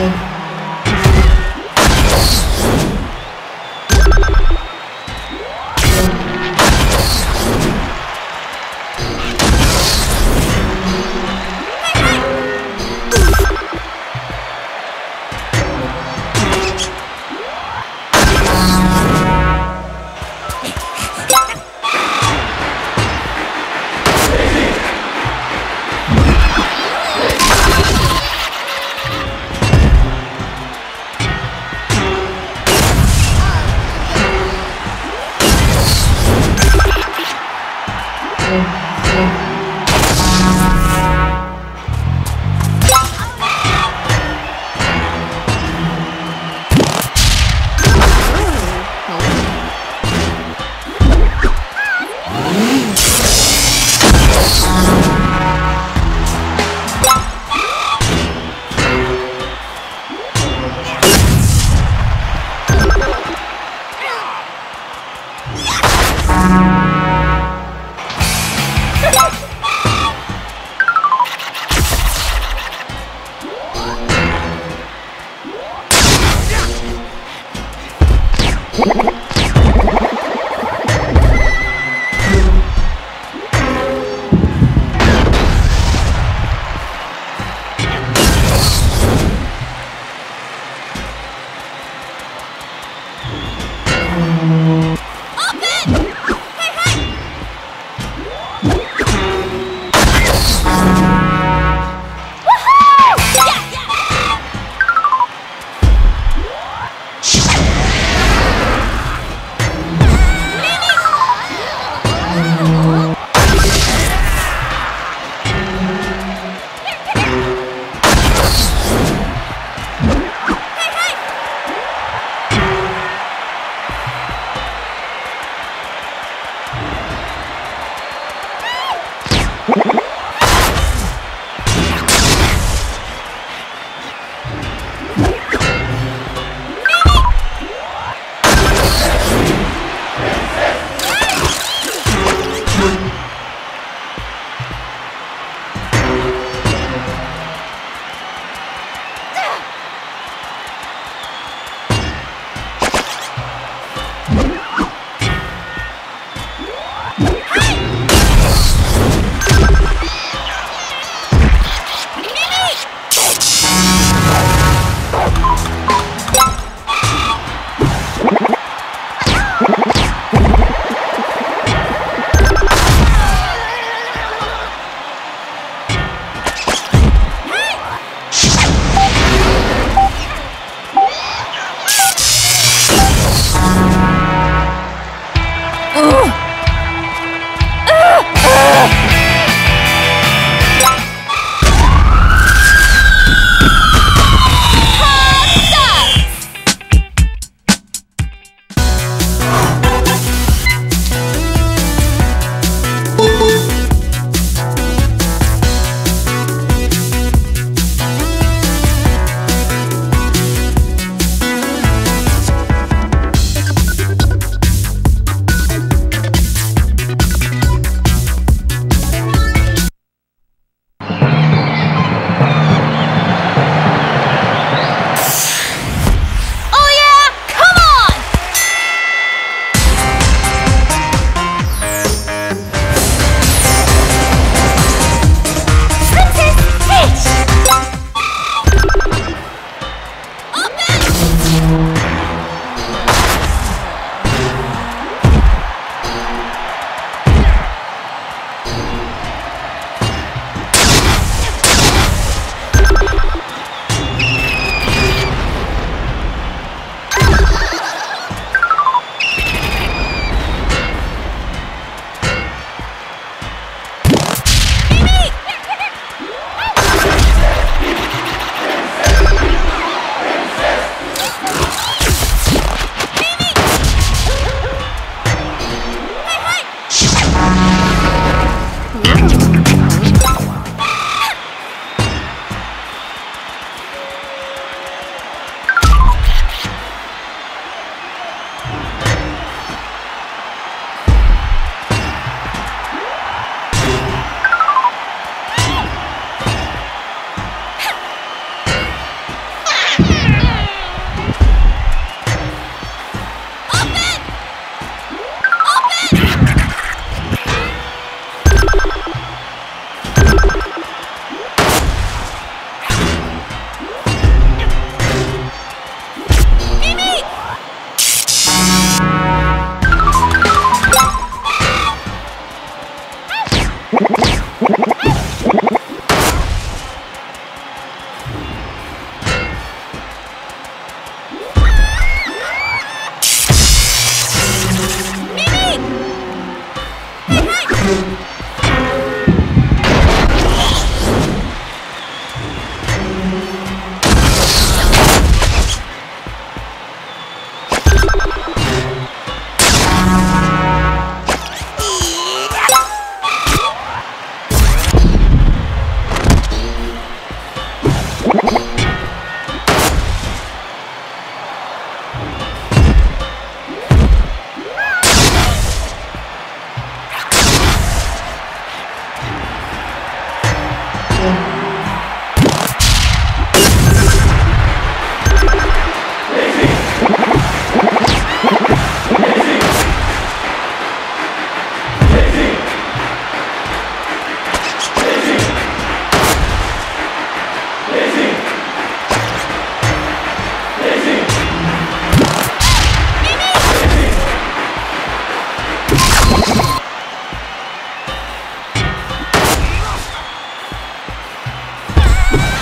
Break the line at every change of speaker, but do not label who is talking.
you